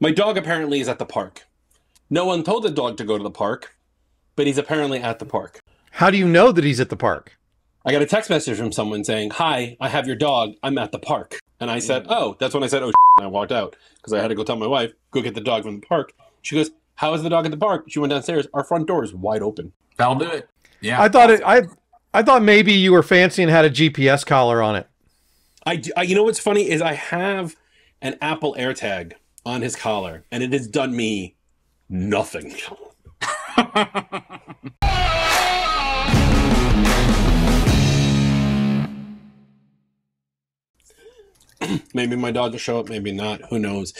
My dog apparently is at the park. No one told the dog to go to the park, but he's apparently at the park. How do you know that he's at the park? I got a text message from someone saying, Hi, I have your dog. I'm at the park. And I said, Oh, that's when I said, Oh, and I walked out because I had to go tell my wife, Go get the dog from the park. She goes, How is the dog at the park? She went downstairs. Our front door is wide open. That'll do it. Yeah. I thought it. I I thought maybe you were fancy and had a GPS collar on it. I, do- I you know what's funny is I have an Apple AirTag on his collar, and it has done me nothing. maybe my dog will show up, maybe not. Who knows?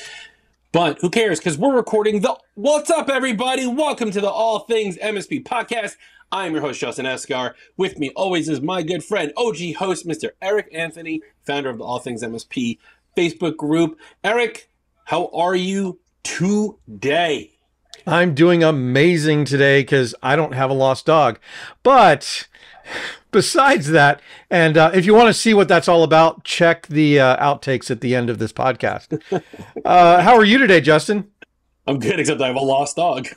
But who cares? Because we're recording the What's Up, everybody? Welcome to the All Things MSP podcast. I am your host, Justin Esgar. With me always is my good friend, OG host, Mr. Eric Anthony, founder of the All Things MSP Facebook group. Eric, how are you today? I'm doing amazing today because I don't have a lost dog. But besides that, and uh, if you want to see what that's all about, check the uh, outtakes at the end of this podcast. uh, how are you today, Justin? I'm good, except I have a lost dog.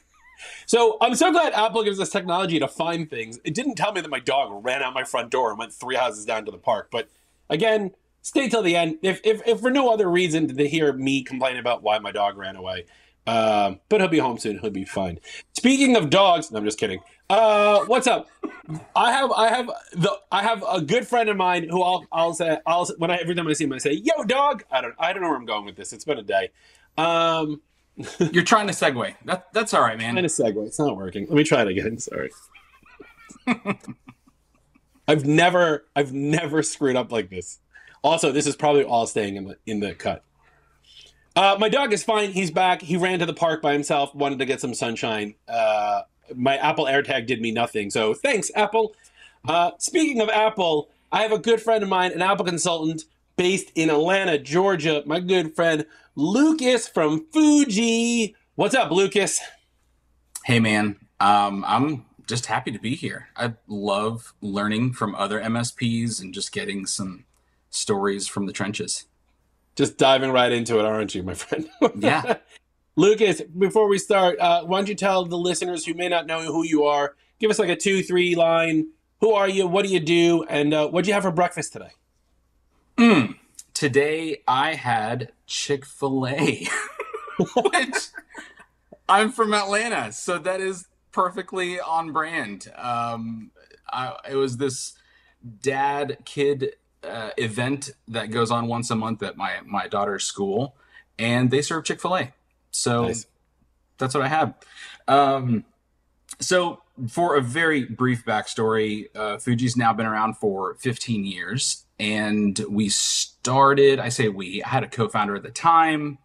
So I'm so glad Apple gives us technology to find things. It didn't tell me that my dog ran out my front door and went three houses down to the park. But again, stay till the end. If if, if for no other reason to hear me complain about why my dog ran away. Um, but he'll be home soon. He'll be fine. Speaking of dogs, no, I'm just kidding. Uh, what's up? I have I have the I have a good friend of mine who I'll I'll say I'll when I every time I see him I say yo dog. I don't I don't know where I'm going with this. It's been a day. Um, You're trying to segue. That, that's all right, man. trying to segue. It's not working. Let me try it again. Sorry. I've never I've never screwed up like this. Also, this is probably all staying in the in the cut. Uh, my dog is fine. He's back. He ran to the park by himself. Wanted to get some sunshine. Uh, my Apple AirTag did me nothing. So thanks, Apple. Uh, speaking of Apple, I have a good friend of mine, an Apple consultant based in Atlanta, Georgia. My good friend Lucas from Fuji. What's up, Lucas? Hey, man. Um, I'm just happy to be here. I love learning from other MSPs and just getting some stories from the trenches. Just diving right into it, aren't you, my friend? Yeah. Lucas, before we start, uh, why don't you tell the listeners who may not know who you are, give us like a two, three line. Who are you? What do you do? And uh, what do you have for breakfast today? Mm. Today I had Chick fil A, which I'm from Atlanta. So that is perfectly on brand. Um, I, it was this dad kid uh, event that goes on once a month at my, my daughter's school, and they serve Chick fil A. So Nice. that's what I had. Um, so, for a very brief backstory, uh, Fuji's now been around for 15 years, and we started. I say we. I had a co-founder at the time.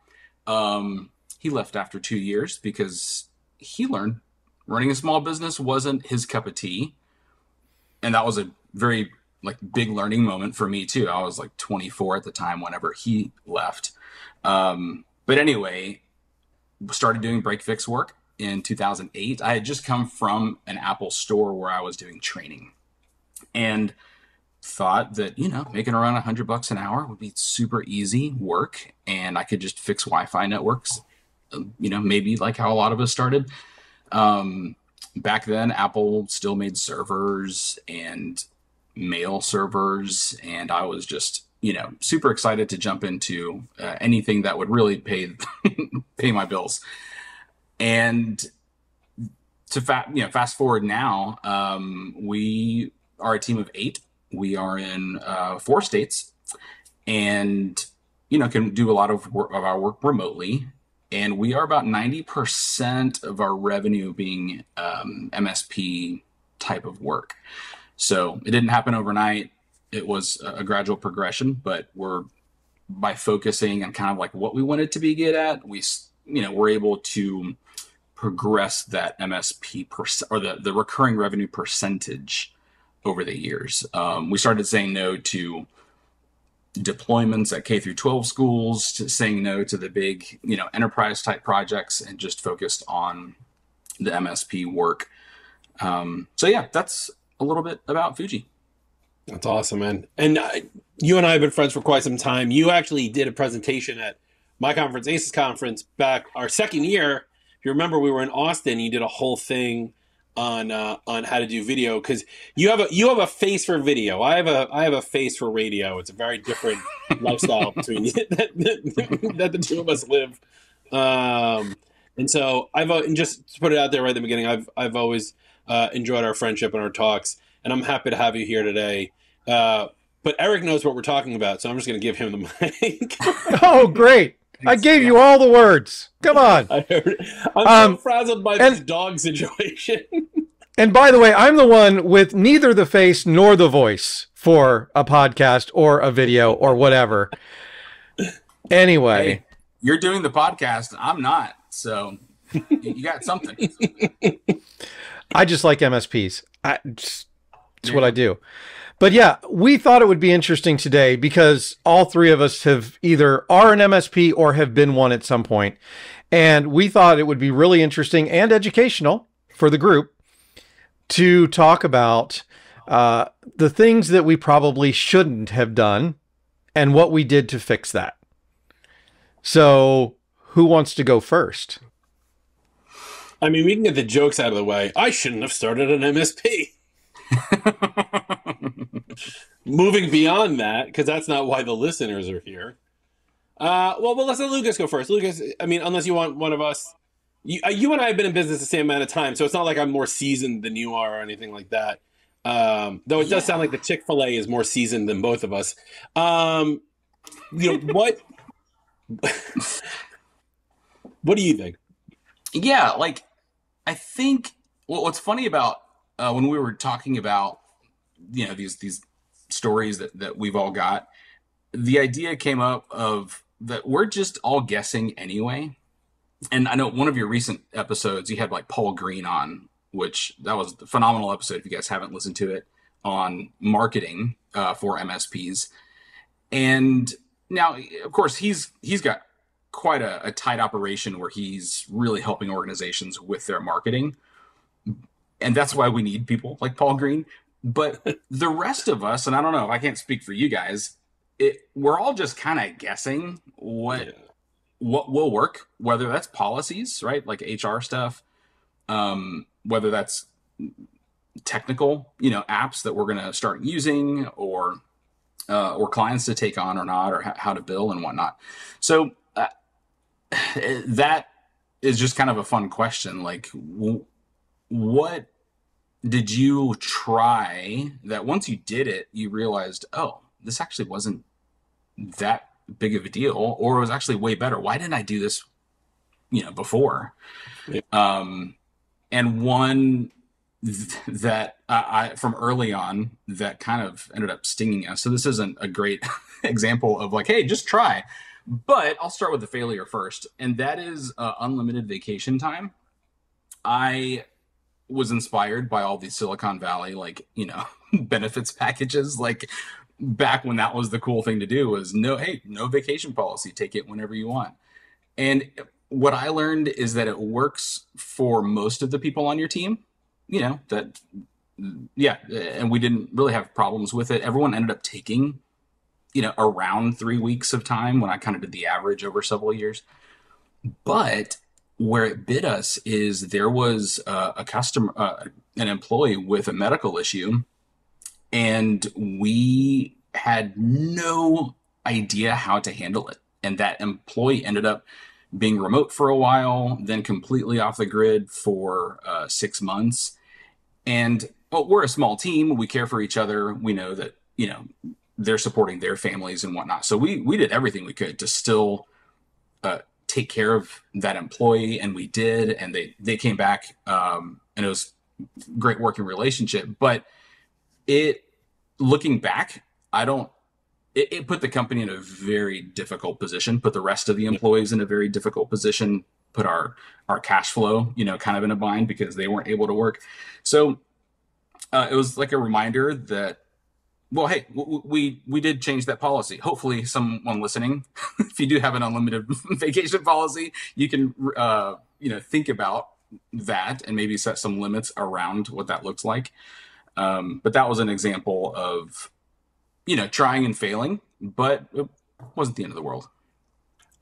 Um, he left after two years because he learned running a small business wasn't his cup of tea, and that was a very like big learning moment for me too. I was like 24 at the time whenever he left. Um, but anyway, started doing break fix work in 2008. I had just come from an Apple store where I was doing training and thought that, you know, making around 100 bucks an hour would be super easy work and I could just fix Wi Fi networks, um, you know, maybe like how a lot of us started. Um, back then, Apple still made servers and mail servers, and I was just you know super excited to jump into uh, anything that would really pay pay my bills. And to fa- you know fast forward now, um, we are a team of eight. We are in uh, four states, and you know can do a lot of work of our work remotely. And we are about ninety percent of our revenue being um, MSP type of work. So it didn't happen overnight. It was a gradual progression, but we're by focusing on kind of like what we wanted to be good at, we you know we're able to progress that MSP percent or the the recurring revenue percentage over the years. Um, we started saying no to deployments at K through 12 schools, saying no to the big you know enterprise type projects, and just focused on the MSP work. Um, so yeah, that's a little bit about Fuji. That's awesome, man. And uh, you and I have been friends for quite some time. You actually did a presentation at my conference, ACES conference, back our second year. If you remember, we were in Austin. You did a whole thing on uh, on how to do video because you have a you have a face for video. I have a I have a face for radio. It's a very different lifestyle between that, that, that, the two of us live. Um, and so I've uh, and just to put it out there right at the beginning, I've I've always uh, enjoyed our friendship and our talks, and I'm happy to have you here today. Uh, but Eric knows what we're talking about, so I'm just going to give him the mic. oh, great! I gave you all the words. Come on. I heard, I'm um, so frazzled by and, this dog situation. and by the way, I'm the one with neither the face nor the voice for a podcast or a video or whatever. Anyway, hey, you're doing the podcast. I'm not. So you got something. I just like MSPs. I just, it's yeah. what I do. But yeah, we thought it would be interesting today because all three of us have either are an MSP or have been one at some point. And we thought it would be really interesting and educational for the group to talk about uh, the things that we probably shouldn't have done and what we did to fix that. So, who wants to go first? I mean, we can get the jokes out of the way. I shouldn't have started an MSP. Moving beyond that, because that's not why the listeners are here. Uh, well, well, let's let Lucas go first. Lucas, I mean, unless you want one of us, you, uh, you and I have been in business the same amount of time, so it's not like I'm more seasoned than you are or anything like that. Um, though it yeah. does sound like the Chick Fil A is more seasoned than both of us. Um, you know what? what do you think? Yeah, like I think well, what's funny about uh, when we were talking about you know these these stories that that we've all got, the idea came up of that we're just all guessing anyway. And I know one of your recent episodes you had like Paul Green on, which that was a phenomenal episode. If you guys haven't listened to it on marketing uh, for MSPs, and now of course he's he's got quite a, a tight operation where he's really helping organizations with their marketing and that's why we need people like Paul Green. But the rest of us, and I don't know, I can't speak for you guys. It we're all just kind of guessing what yeah. what will work, whether that's policies, right, like HR stuff, um, whether that's technical, you know, apps that we're going to start using, or uh, or clients to take on or not, or how to bill and whatnot. So that is just kind of a fun question, like. What did you try that once you did it, you realized, oh, this actually wasn't that big of a deal, or it was actually way better. Why didn't I do this, you know, before? Yeah. Um, and one th- that I, I, from early on that kind of ended up stinging us. So this isn't a great example of like, hey, just try. But I'll start with the failure first, and that is uh, unlimited vacation time. I was inspired by all these Silicon Valley like you know benefits packages. Like back when that was the cool thing to do was no hey no vacation policy. Take it whenever you want. And what I learned is that it works for most of the people on your team. You know that yeah and we didn't really have problems with it. Everyone ended up taking you know around three weeks of time when I kind of did the average over several years but where it bit us is there was uh, a customer, uh, an employee with a medical issue, and we had no idea how to handle it. And that employee ended up being remote for a while, then completely off the grid for uh, six months. And well, we're a small team. We care for each other. We know that you know they're supporting their families and whatnot. So we we did everything we could to still uh, take care of that employee and we did and they they came back um, and it was great working relationship. But it looking back i don't it, it, put the company in a very difficult position put the rest of the employees in a very difficult position put our our cash flow you know kind of in a bind because they weren't able to work. So uh, it was like a reminder that well, hey, we we did change that policy. Hopefully, someone listening, if you do have an unlimited vacation policy, you can uh, you know think about that and maybe set some limits around what that looks like. Um, but that was an example of you know trying and failing, but it wasn't the end of the world.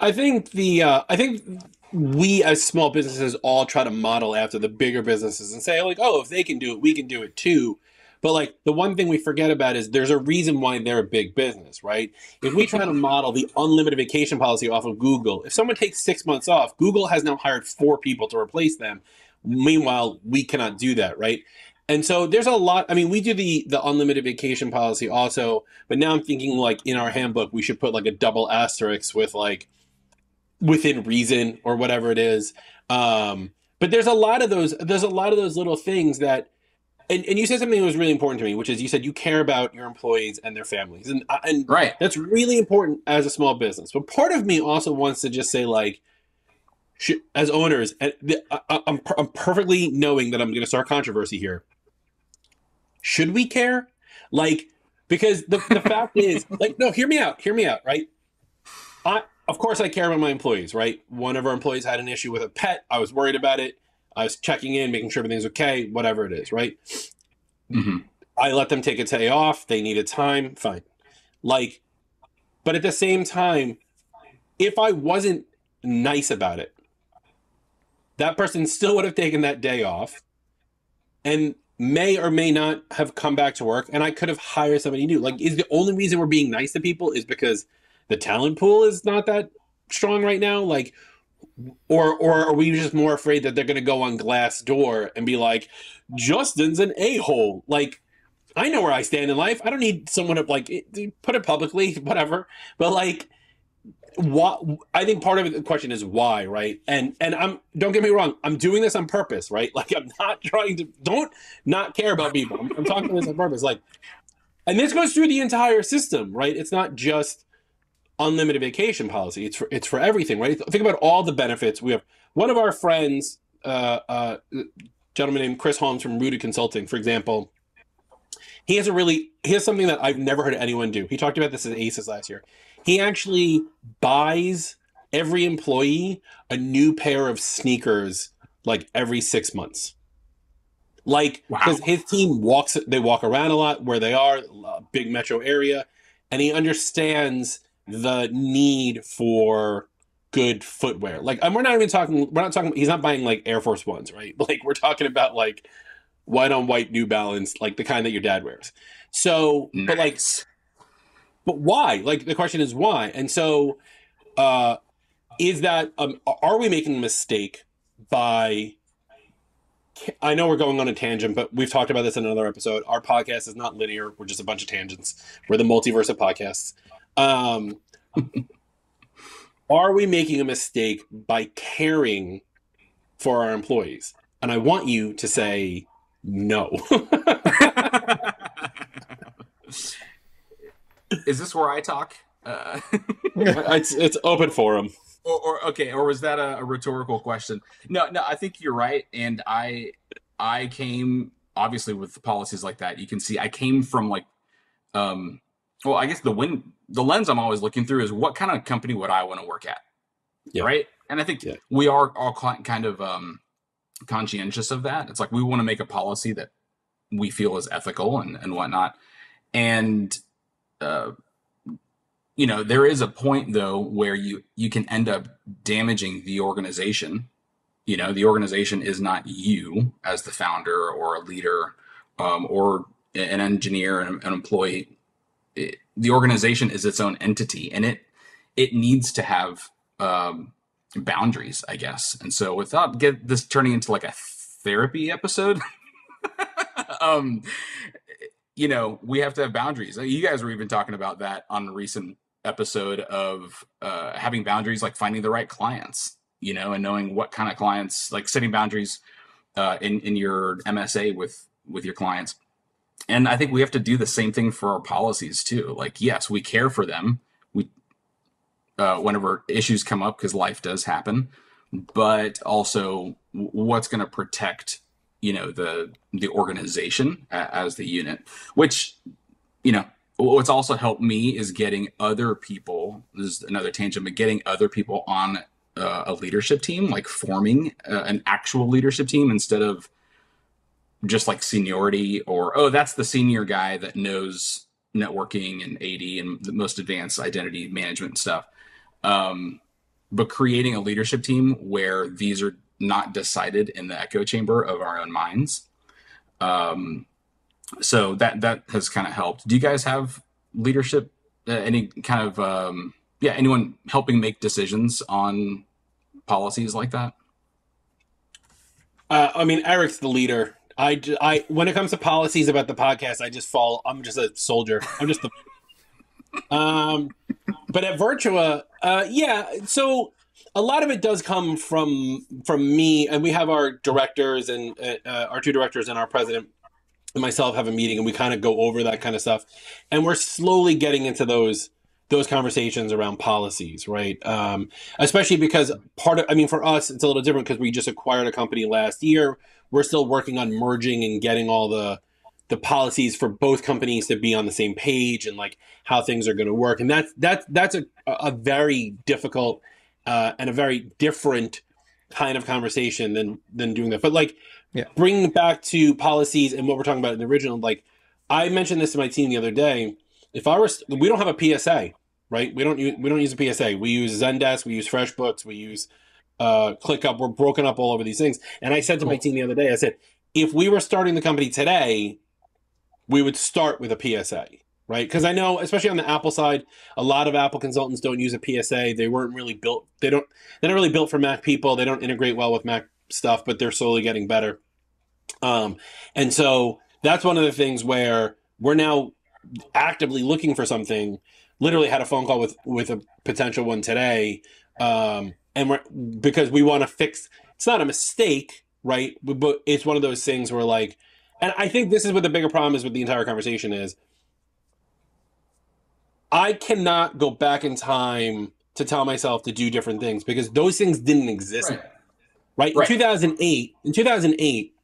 I think the uh, I think we as small businesses all try to model after the bigger businesses and say like, oh, if they can do it, we can do it too. But like the one thing we forget about is there's a reason why they're a big business, right? If we try to model the unlimited vacation policy off of Google, if someone takes six months off, Google has now hired four people to replace them. Meanwhile, we cannot do that, right? And so there's a lot. I mean, we do the the unlimited vacation policy also, but now I'm thinking like in our handbook we should put like a double asterisk with like within reason or whatever it is. Um, but there's a lot of those. There's a lot of those little things that and, and you said something that was really important to me, which is you said you care about your employees and their families, and uh, and right. that's really important as a small business. But part of me also wants to just say like, should, as owners, and I, I'm I'm perfectly knowing that I'm going to start controversy here. Should we care? Like, because the the fact is, like, no, hear me out, hear me out, right? I of course I care about my employees, right? One of our employees had an issue with a pet. I was worried about it. I was checking in, making sure everything's okay, whatever it is, right? Mm-hmm. I let them take a day off. They needed time. Fine. Like, but at the same time, if I wasn't nice about it, that person still would have taken that day off and may or may not have come back to work. And I could have hired somebody new. Like, is the only reason we're being nice to people is because the talent pool is not that strong right now? Like, or or are we just more afraid that they're going to go on Glassdoor and be like justin's an a-hole. Like i know where i stand in life. I don't need someone to like eh, put it publicly whatever. But like what i think part of the question is why right? And and i'm don't get me wrong i'm doing this on purpose right? Like i'm not trying to don't not care about people. I'm, I'm talking this on purpose. Like and this goes through the entire system right? It's not just unlimited vacation policy. It's for it's for everything, right? Think about all the benefits. We have one of our friends, uh, uh, gentleman named Chris Holmes from Rooted Consulting, for example. He has a really he has something that I've never heard anyone do. He talked about this at ACES last year. He actually buys every employee a new pair of sneakers like every six months. Like because wow. his team walks, they walk around a lot where they are, big metro area, and he understands the need for good footwear. Like, and we're not even talking. We're not talking. He's not buying like Air Force Ones, right? Like, we're talking about like white on white New Balance, like the kind that your dad wears. So, nice. but like, but why? Like, the question is why. And so, uh, is that um, are we making a mistake by? I know we're going on a tangent, but we've talked about this in another episode. Our podcast is not linear. We're just a bunch of tangents. We're the multiverse of podcasts. Um, are we making a mistake by caring for our employees? And I want you to say no. Is this where I talk? Uh... it's it's open forum. Or, or okay, or was that a, a rhetorical question? No, no, I think you're right, and I I came obviously with policies like that. You can see I came from like um well, I guess the win the lens I'm always looking through is what kind of company would I want to work at, yeah. right? And I think yeah. we are all kind of um, conscientious of that. It's like we want to make a policy that we feel is ethical and and whatnot, and uh, you know there is a point though where you you can end up damaging the organization. You know, the organization is not you as the founder or a leader um, or an engineer, an, an employee the organization is its own entity and it it needs to have um, boundaries, I guess. And so, without get this turning into like a therapy episode, um, you know, we have to have boundaries. You guys were even talking about that on a recent episode of uh, having boundaries, like finding the right clients, you know, and knowing what kind of clients, like setting boundaries uh, in in your MSA with with your clients and I think we have to do the same thing for our policies too. Like, yes, we care for them. We, uh, whenever issues come up, because life does happen, but also what's going to protect, you know, the the organization as the unit. Which, you know, what's also helped me is getting other people. This is another tangent, but getting other people on uh, a leadership team, like forming uh, an actual leadership team instead of just like seniority or oh that's the senior guy that knows networking and AD and the most advanced identity management stuff. Um, but creating a leadership team where these are not decided in the echo chamber of our own minds. Um, so that that has kind of helped. Do you guys have leadership? Uh, any kind of um, yeah, anyone helping make decisions on policies like that? Uh, I mean, Eric's the leader. I, I, when it comes to policies about the podcast, I just fall. I'm just a soldier. I'm just the. um, but at Virtua, uh, yeah. So a lot of it does come from from me, and we have our directors and uh, uh our two directors and our president and myself have a meeting, and we kind of go over that kind of stuff, and we're slowly getting into those those conversations around policies, right? Um, especially because part of, I mean, for us, it's a little different because we just acquired a company last year. We're still working on merging and getting all the the policies for both companies to be on the same page and like how things are going to work. And that's that's that's a a very difficult uh, and a very different kind of conversation than than doing that. But like yeah. bringing back to policies and what we're talking about in the original, like I mentioned this to my team the other day if I was, we don't have a PSA, right? We don't use we don't use a PSA. We use Zendesk, we use FreshBooks, we use uh, ClickUp. We're broken up all over these things. And I said to cool. my team the other day, I said, if we were starting the company today, we would start with a PSA, right? Because I know, especially on the Apple side, a lot of Apple consultants don't use a PSA. They weren't really built. They don't. They're not really built for Mac people. They don't integrate well with Mac stuff, but they're slowly getting better. Um, and so that's one of the things where we're now actively looking for something. Literally had a phone call with with a potential one today, um, and we're because we want to fix. It's not a mistake, right? But it's one of those things where like, and I think this is what the bigger problem is with the entire conversation is. I cannot go back in time to tell myself to do different things because those things didn't exist. Right. right? right. In 2008, in 2008,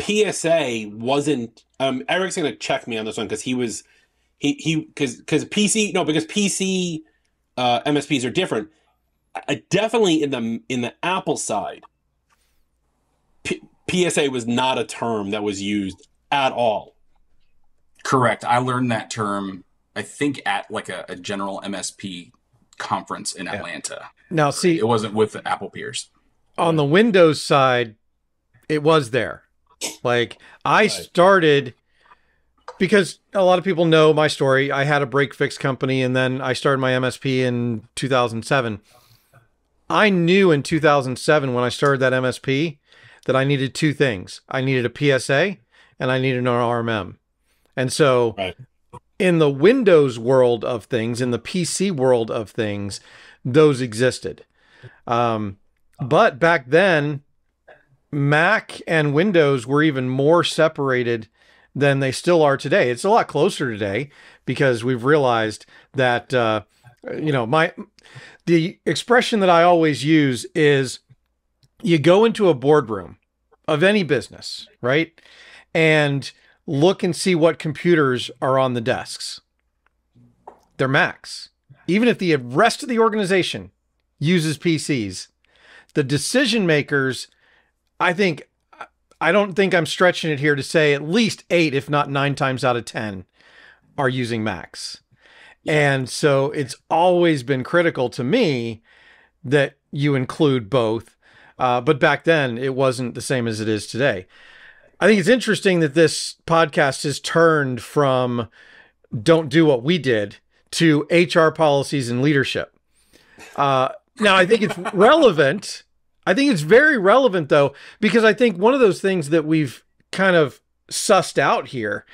PSA wasn't. Um, Eric's gonna check me on this one because he was he he because because PC no because PC uh, MSPs are different. Uh, definitely in the in the Apple side, P- PSA was not a term that was used at all. Correct. I learned that term. I think at like a, a general MSP conference in Atlanta. Now, see, it wasn't with the Apple peers. On the Windows side, it was there. Like I started because a lot of people know my story. I had a break fix company and then I started my MSP in 2007. I knew in 2007 when I started that MSP that I needed two things. I needed a PSA and I needed an RMM. And so right. in the Windows world of things, in the PC world of things, those existed. Um, but back then, Mac and Windows were even more separated than they still are today. It's a lot closer today because we've realized that uh, you know my the expression that I always use is you go into a boardroom of any business, right? And look and see what computers are on the desks. They're Macs. Even if the rest of the organization uses PCs, the decision makers I think I don't think I'm stretching it here to say at least eight, if not nine times out of ten, are using Macs. And so it's always been critical to me that you include both. Uh, but back then, it wasn't the same as it is today. I think it's interesting that this podcast has turned from don't do what we did to HR policies and leadership. Uh, now, I think it's relevant I think it's very relevant though, because I think one of those things that we've kind of sussed out here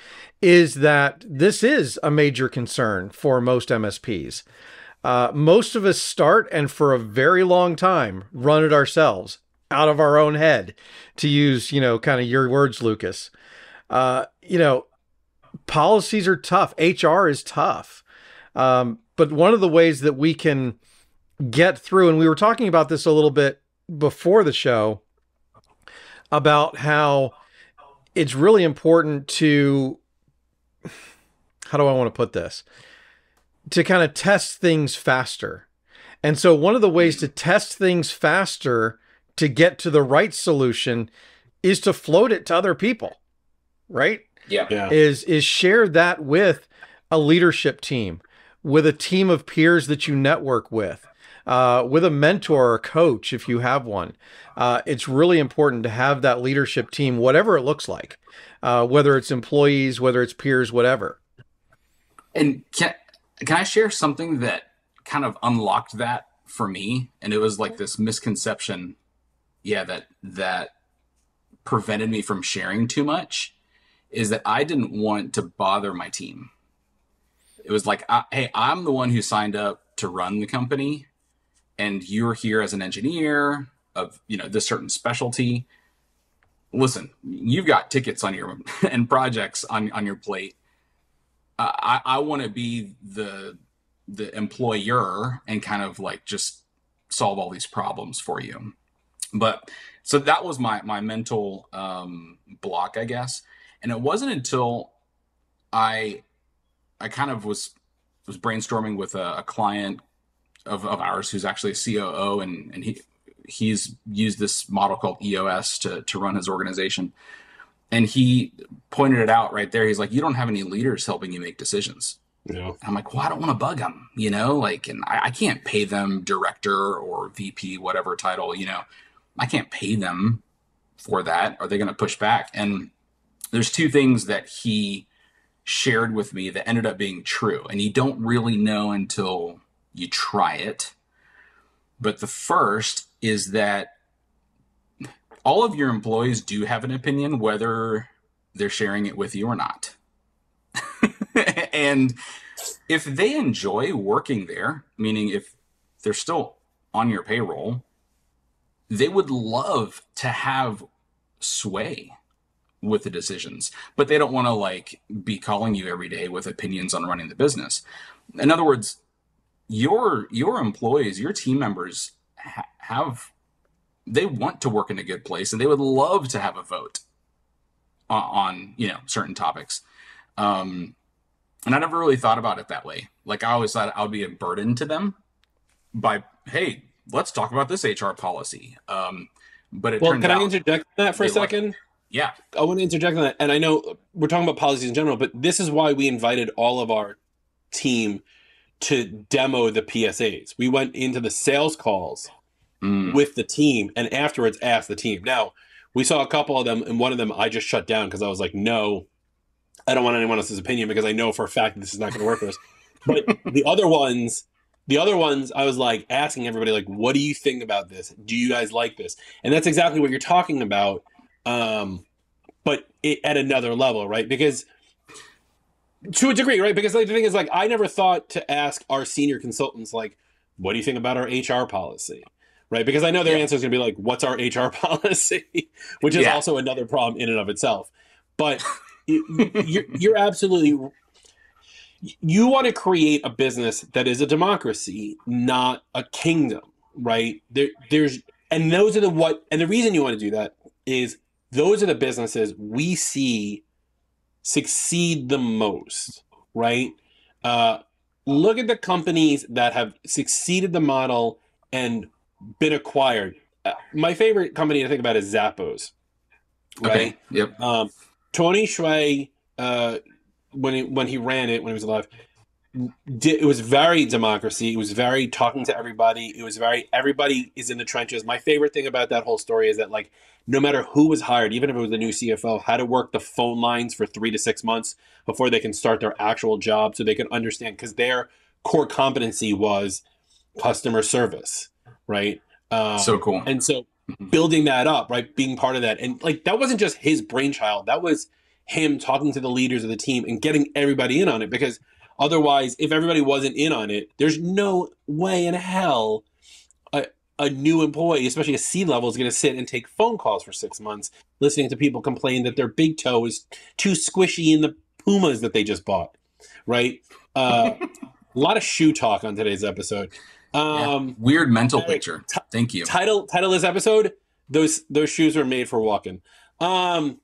is that this is a major concern for most MSPs. Uh, most of us start and for a very long time run it ourselves out of our own head, to use, you know, kind of your words, Lucas. Uh, you know, policies are tough, HR is tough. Um, but one of the ways that we can get through, and we were talking about this a little bit before the show about how it's really important to how do I want to put this? To kind of test things faster. And so one of the ways to test things faster to get to the right solution is to float it to other people. Right? Yeah. yeah. Is is share that with a leadership team, with a team of peers that you network with, uh, with a mentor or coach if you have one. Uh, it's really important to have that leadership team, whatever it looks like, uh, whether it's employees, whether it's peers, whatever. And can can I share something that kind of unlocked that for me? And it was like this misconception, yeah, that that prevented me from sharing too much is that I didn't want to bother my team. It was like, I, hey, I'm the one who signed up to run the company, and you're here as an engineer of you know this certain specialty. Listen, you've got tickets on your and projects on on your plate. I I want to be the the employer and kind of like just solve all these problems for you. But so that was my my mental um, block, I guess. And it wasn't until I I kind of was was brainstorming with a, a client of, of ours who's actually a COO and and he he's used this model called EOS to to run his organization. And he pointed it out right there. He's like, "You don't have any leaders helping you make decisions." Yeah. I'm like, well, I don't want to bug them, you know, like, and I, I, can't pay them director or VP, whatever title, you know, I can't pay them for that. Are they going to push back? And there's two things that he shared with me that ended up being true. And you don't really know until you try it. But the first is that all of your employees do have an opinion, whether they're sharing it with you or not. and if they enjoy working there, meaning if they're still on your payroll, they would love to have sway with the decisions, but they don't want to like be calling you every day with opinions on running the business. In other words, your your employees, your team members ha- have they want to work in a good place and they would love to have a vote on, on you know certain topics. Um, and I never really thought about it that way. Like I always thought I would be a burden to them by hey, let's talk about this HR policy. Um, but it well, can I interject that for a second? Yeah. I want to interject on that. And I know we're talking about policies in general, but this is why we invited all of our team to demo the PSAs. We went into the sales calls mm. with the team and afterwards asked the team. Now, we saw a couple of them, and one of them I just shut down because I was like, no, I don't want anyone else's opinion because I know for a fact that this is not going to work for us. But the other ones, the other ones, I was like asking everybody, like, what do you think about this? Do you guys like this? And that's exactly what you're talking about um, but it, at another level, right? Because to a degree, right? Because like, the thing is, like, I never thought to ask our senior consultants, like, what do you think about our HR policy? Right? Because I know their yeah. answer is going to be like, what's our HR policy? Which is yeah. also another problem in and of itself. But you're, you're absolutely you want to create a business that is a democracy, not a kingdom, right? There, there's, and those are the what, and the reason you want to do that is those are the businesses we see succeed the most, right? Uh, look at the companies that have succeeded the model and been acquired. Uh, my favorite company to think about is Zappos, right? Okay. Yep. Um, Tony Hsieh, uh, when he, when he ran it when he was alive, did, it was very democracy. It was very talking to everybody. It was very everybody is in the trenches. My favorite thing about that whole story is that like no matter who was hired, even if it was the new CFO, had to work the phone lines for three to six months before they can start their actual job, so they can understand because their core competency was customer service, right? Um, so cool. And so mm-hmm. building that up, right, being part of that, and like that wasn't just his brainchild. That was him talking to the leaders of the team and getting everybody in on it because Otherwise, if everybody wasn't in on it, there's no way in hell a, a new employee, especially a C level, is going to sit and take phone calls for six months, listening to people complain that their big toe is too squishy in the Pumas that they just bought. Right? Uh, a lot of shoe talk on today's episode. Um, yeah. Weird mental picture. T- Thank you. Title title this episode: those those shoes are made for walking. Um,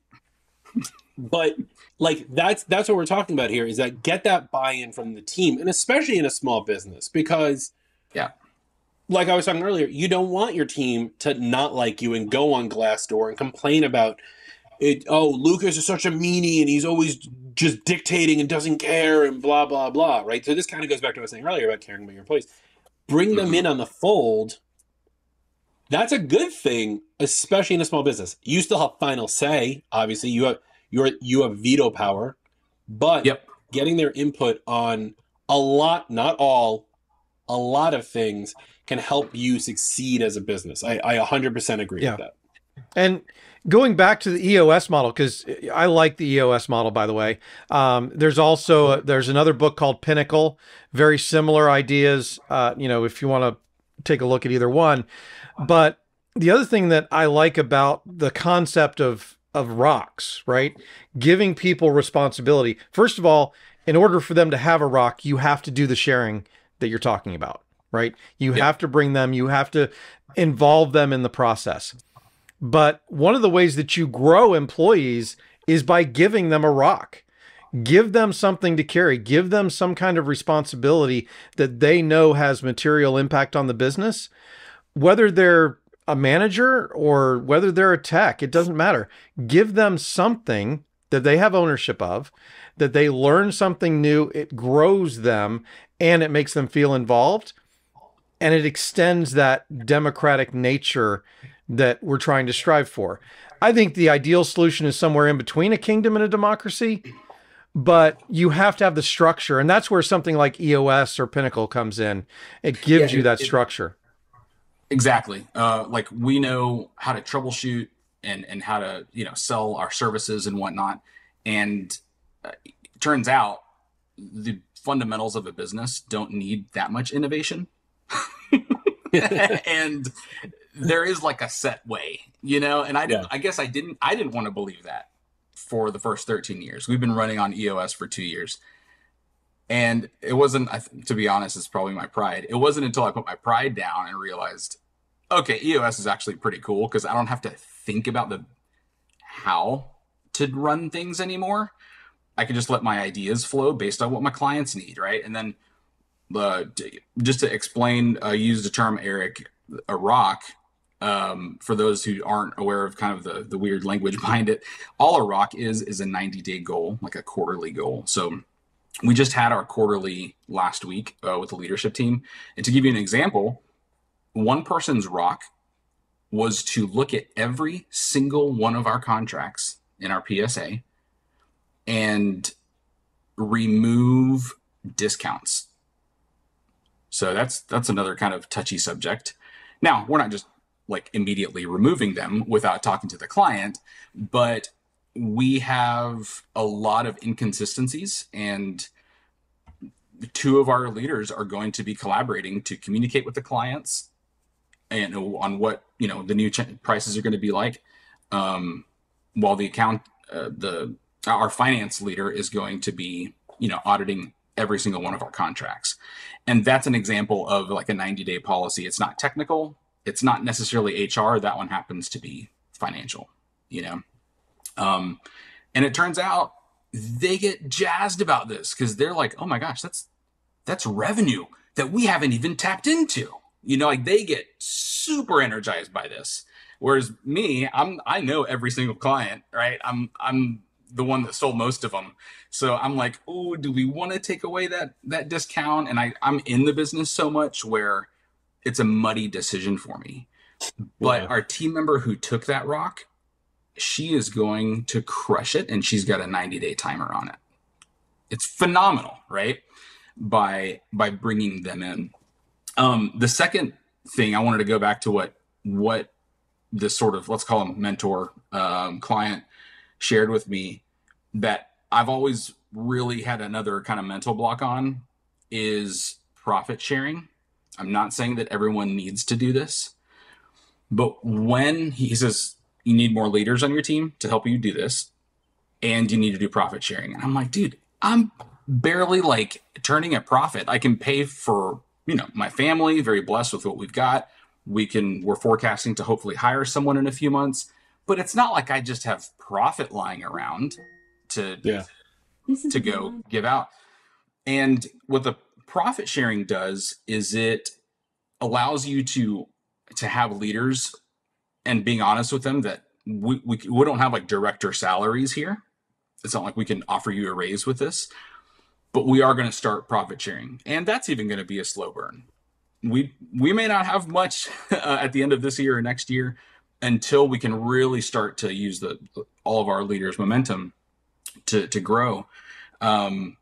but like that's that's what we're talking about here is that get that buy-in from the team and especially in a small business because yeah like i was talking earlier you don't want your team to not like you and go on glassdoor and complain about it oh lucas is such a meanie and he's always just dictating and doesn't care and blah blah blah right so this kind of goes back to what i was saying earlier about caring about your employees bring them mm-hmm. in on the fold, that's a good thing, especially in a small business. You still have final say. Obviously, you have you you have veto power, but Yep. getting their input on a lot, not all, a lot of things can help you succeed as a business. I, I 100% agree Yeah. with that. And going back to the EOS model, because I like the EOS model, by the way. Um, there's also there's another book called Pinnacle, very similar ideas. Uh, you know, if you want to take a look at either one, but the other thing that I like about the concept of of rocks, right? Giving people responsibility. First of all, in order for them to have a rock, you have to do the sharing that you're talking about, right? You Yep. have to bring them, you have to involve them in the process. But one of the ways that you grow employees is by giving them a rock. Give them something to carry, give them some kind of responsibility that they know has material impact on the business. Whether they're a manager or whether they're a tech, it doesn't matter. Give them something that they have ownership of, that they learn something new, it grows them and it makes them feel involved and it extends that democratic nature that we're trying to strive for. I think the ideal solution is somewhere in between a kingdom and a democracy, but you have to have the structure, and that's where something like EOS or Pinnacle comes in. It gives Yeah, you that it- structure. Exactly. Uh, like we know how to troubleshoot and and how to you know sell our services and whatnot. And uh, it turns out the fundamentals of a business don't need that much innovation. and there is like a set way, you know. And I didn't. Yeah. I guess I didn't. I didn't want to believe that for the first 13 years. We've been running on EOS for two years. And it wasn't, to be honest, it's probably my pride. It wasn't until I put my pride down and realized, okay, EOS is actually pretty cool because I don't have to think about the how to run things anymore. I can just let my ideas flow based on what my clients need, right? And then, uh, just to explain, I used the term Eric, a rock. Um, for those who aren't aware of kind of the the weird language behind it, all a rock is is a 90 day goal, like a quarterly goal. So we just had our quarterly last week uh, with the leadership team. And to give you an example, one person's rock was to look at every single one of our contracts in our PSA and remove discounts. So that's that's another kind of touchy subject. Now, we're not just like immediately removing them without talking to the client, but we have a lot of inconsistencies and two of our leaders are going to be collaborating to communicate with the clients and on what you know the new ch- prices are going to be like um, while the account uh, the our finance leader is going to be you know auditing every single one of our contracts and that's an example of like a 90 day policy it's not technical it's not necessarily hr that one happens to be financial you know um, and it turns out they get jazzed about this because they're like, oh my gosh, that's that's revenue that we haven't even tapped into. You know, like they get super energized by this. Whereas me, I'm I know every single client, right? I'm I'm the one that sold most of them. So I'm like, oh, do we want to take away that that discount? And I I'm in the business so much where it's a muddy decision for me. But Yeah. our team member who took that rock, she is going to crush it and she's got a 90 day timer on it it's phenomenal right by by bringing them in um the second thing i wanted to go back to what what this sort of let's call him mentor um, client shared with me that i've always really had another kind of mental block on is profit sharing. I'm not saying that everyone needs to do this but when he says you need more leaders on your team to help you do this and you need to do profit sharing. And i'm like dude i'm barely like turning a profit. I can pay for you know my family very blessed with what we've got. We can we're forecasting to hopefully hire someone in a few months but it's not like i just have profit lying around to Yeah. to go give out. And what the profit sharing does is it allows you to to have leaders and being honest with them that we, we, we don't have like director salaries here. It's not like we can offer you a raise with this, but we are going to start profit sharing. And that's even going to be a slow burn. we we may not have much uh, at the end of this year or next year until we can really start to use the all of our leaders' momentum to to grow. Um,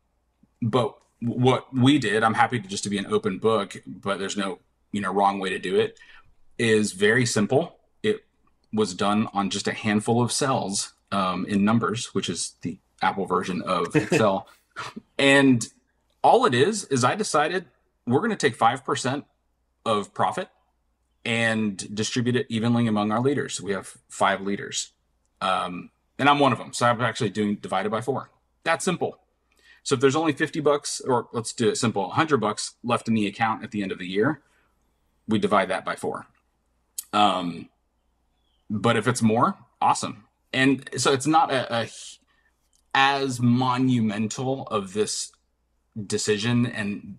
but what we did, I'm happy to just to be an open book, but there's no you know wrong way to do it. Is very simple. It was done on just a handful of cells um, in numbers, which is the Apple version of Excel, and all it is is I decided we're going to take five percent of profit and distribute it evenly among our leaders. We have five leaders, um, and I'm one of them. So I'm actually doing divided by four. That's simple. So if there's only 50 bucks, or let's do it simple, 100 bucks left in the account at the end of the year, we divide that by four. Um, but if it's more, awesome. And so it's not a, a as monumental of this decision and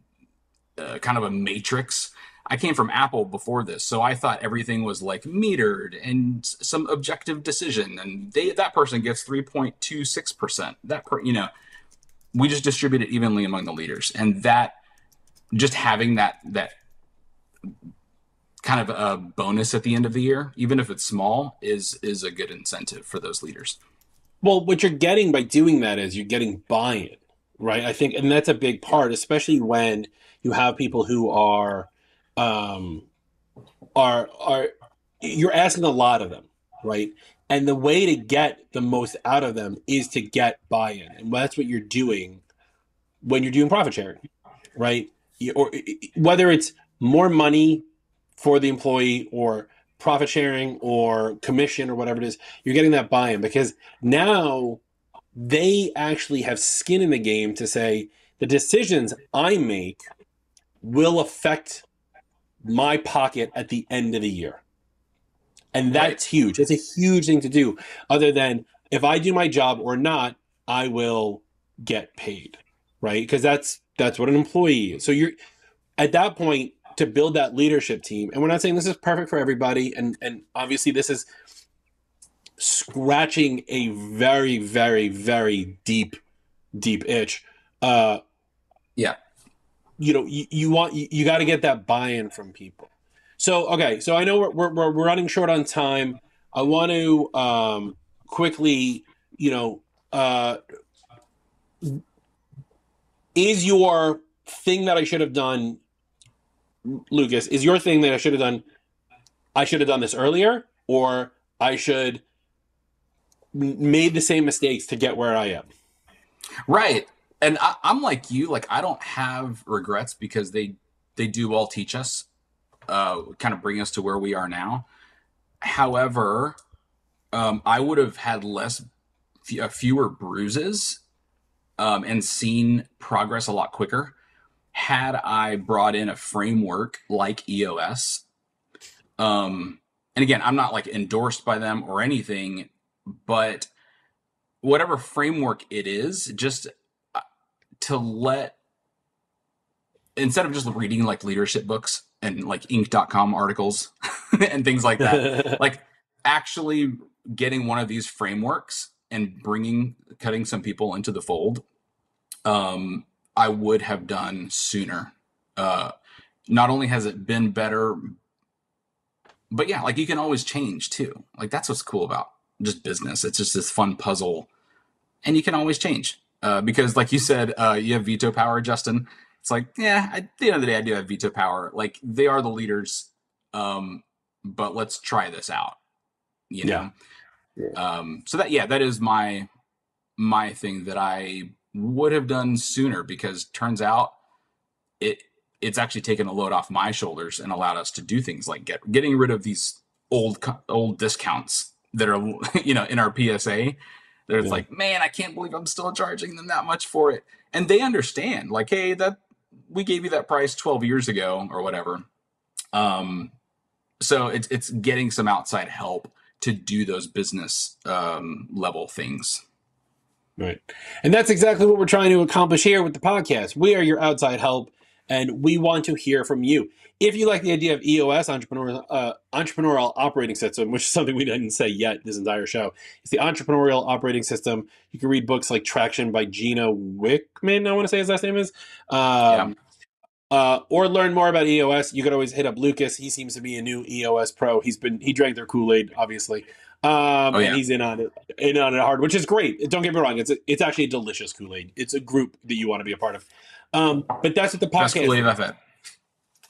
uh, kind of a matrix. I came from Apple before this, so I thought everything was like metered and some objective decision, and they that person gets three point two six percent. That per, you know, we just distribute it evenly among the leaders, and that just having that that kind of a bonus at the end of the year, even if it's small, is is a good incentive for those leaders. Well, what you're getting by doing that is you're getting buy-in, right? I think, and that's a big part, especially when you have people who are, um, are are you're asking a lot of them, right? And the way to get the most out of them is to get buy-in, and that's what you're doing when you're doing profit sharing, right? Or whether it's more money for the employee or profit sharing or commission or whatever it is, you're getting that buy in because now they actually have skin in the game to say the decisions I make will affect my pocket at the end of the year. And that's right. huge. It's a huge thing to do, other than if I do my job or not, I will get paid. Right. Because that's that's what an employee is. So you're at that point, to build that leadership team. And we're not saying this is perfect for everybody. And and obviously this is scratching a very, very, very deep, deep itch. Uh yeah. You know, you, you want you, you got to get that buy-in from people. So okay, so I know we're, we're we're running short on time. I want to um quickly, you know, uh is your thing that I should have done Lucas, is your thing that I should have done? I should have done this earlier, or I should made the same mistakes to get where I am. Right, and I, am like you. Like I don't have regrets because they they do all teach us, uh, kind of bring us to where we are now. However, um, I would have had less, f- fewer bruises, um, and seen progress a lot quicker had I brought in a framework like EOS, um, and again, I'm not like endorsed by them or anything, but whatever framework it is, just uh, to let instead of just reading like leadership books and like inc.com articles and things like that, like actually getting one of these frameworks and bringing cutting some people into the fold um I would have done sooner. Uh, not only has it been better, but yeah, like you can always change too. Like that's what's cool about just business. It's just this fun puzzle, and you can always change uh, because, like you said, uh, you have veto power, Justin. It's like, yeah, at the end of the day, I do have veto power. Like they are the leaders, um, but let's try this out. You know. Yeah. yeah. Um, so that yeah, that is my my thing that I would have done sooner because turns out it it's actually taken a load off my shoulders and allowed us to do things like get getting rid of these old old discounts that are you know in our PSA. There's yeah. like, man, I can't believe I'm still charging them that much for it, and they understand. Like, hey, that we gave you that price 12 years ago or whatever. Um, so it's it's getting some outside help to do those business um, level things. Right. And that's exactly what we're trying to accomplish here with the podcast. We are your outside help, and we want to hear from you. If you like the idea of EOS, entrepreneurial, uh, entrepreneurial operating system, which is something we didn't say yet this entire show, it's the entrepreneurial operating system. You can read books like Traction by Gino Wickman, I want to say his last name is. Um, yeah. uh, or learn more about EOS, you could always hit up Lucas. He seems to be a new EOS pro. He's been he drank their Kool Aid, obviously, um, Oh, yeah. and he's in on it, in on it hard, which is great. Don't get me wrong; it's a, it's actually a delicious Kool Aid. It's a group that you want to be a part of. Um, but that's what the Best podcast Kool-Aid I've had.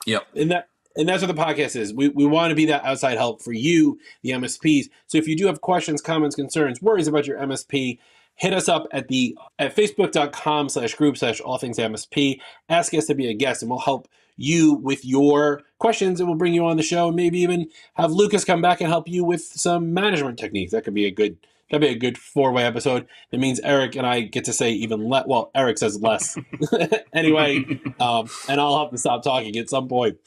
Yep. and that and that's what the podcast is. We we want to be that outside help for you, the MSPs. So if you do have questions, comments, concerns, worries about your MSP, hit us up at the at facebook.com slash group slash all things MSP. Ask us to be a guest and we'll help you with your questions and we'll bring you on the show and maybe even have Lucas come back and help you with some management techniques. That could be a good that'd be a good four way episode. It means Eric and I get to say even less well, Eric says less. anyway, um, and I'll have to stop talking at some point.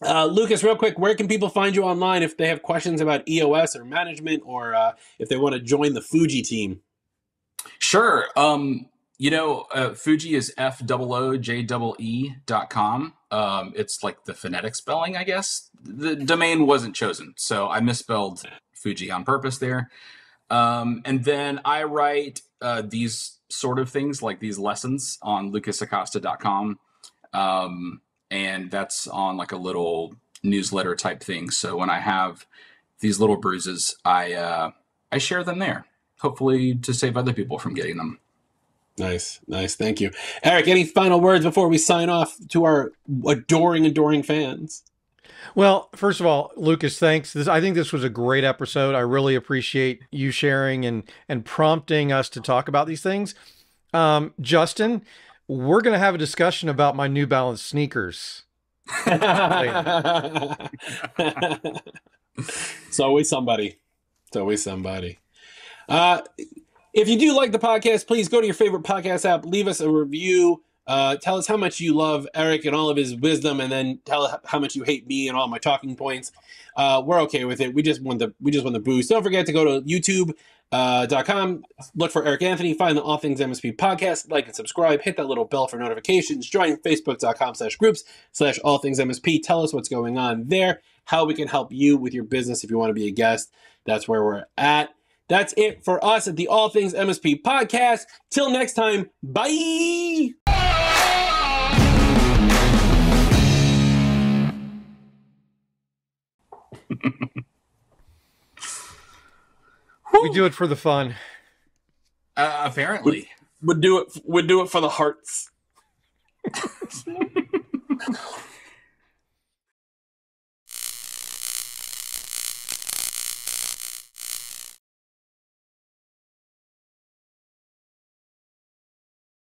Uh, Lucas, real quick, where can people find you online if they have questions about EOS or management, or uh, if they want to join the Fuji team? Sure. Um, you know, uh, Fuji is F double O J E dot com. Um, it's like the phonetic spelling, I guess. The domain wasn't chosen, so I misspelled Fuji on purpose there. Um, and then I write uh, these sort of things, like these lessons, on lucasacosta.com. Um, and that's on like a little newsletter type thing. So when I have these little bruises, I uh, I share them there hopefully to save other people from getting them. Nice, nice. Thank you. Eric, any final words before we sign off to our adoring, adoring fans? Well, first of all, Lucas, thanks. This, I think this was a great episode. I really appreciate you sharing and and prompting us to talk about these things. Um, Justin, we're going to have a discussion about my New Balance sneakers. it's always somebody. It's always somebody. Uh, if you do like the podcast, please go to your favorite podcast app, leave us a review. Uh, tell us how much you love Eric and all of his wisdom, and then tell how much you hate me and all my talking points. Uh, we're okay with it. We just want the we just want the boost. Don't forget to go to YouTube. Uh, com. Look for Eric Anthony. Find the All Things MSP podcast. Like and subscribe. Hit that little bell for notifications. Join Facebook.com slash groups slash All Things MSP. Tell us what's going on there. How we can help you with your business if you want to be a guest. That's where we're at. That's it for us at the All Things MSP podcast. Till next time, bye. We do it for the fun. Uh, apparently. Would do it. Would do it for the hearts.